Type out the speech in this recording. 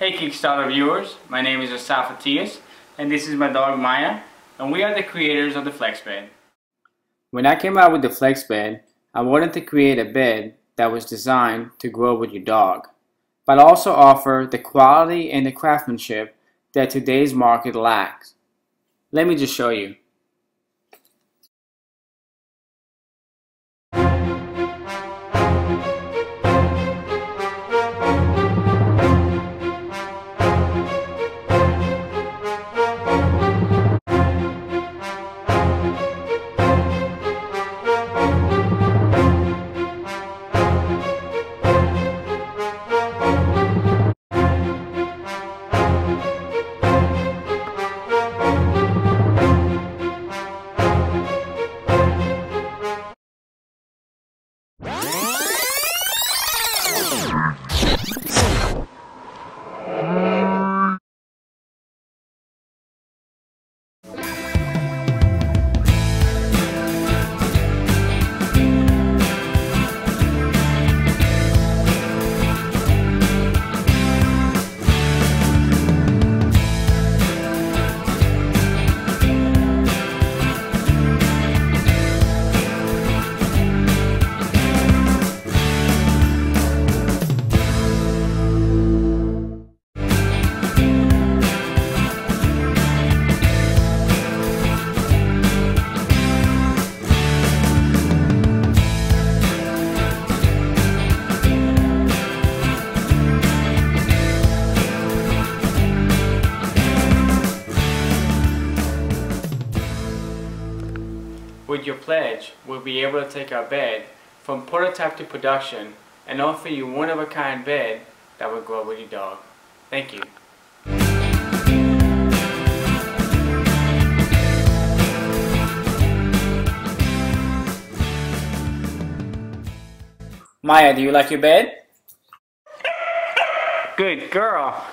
Hey Kickstarter viewers, my name is Asaf Atias and this is my dog Maya and we are the creators of the Flex Bed. When I came out with the Flex Bed, I wanted to create a bed that was designed to grow with your dog, but also offer the quality and the craftsmanship that today's market lacks. Let me just show you. With your pledge, we'll be able to take our bed from prototype to production and offer you one-of-a-kind bed that will grow with your dog. Thank you. Maya, do you like your bed? Good girl.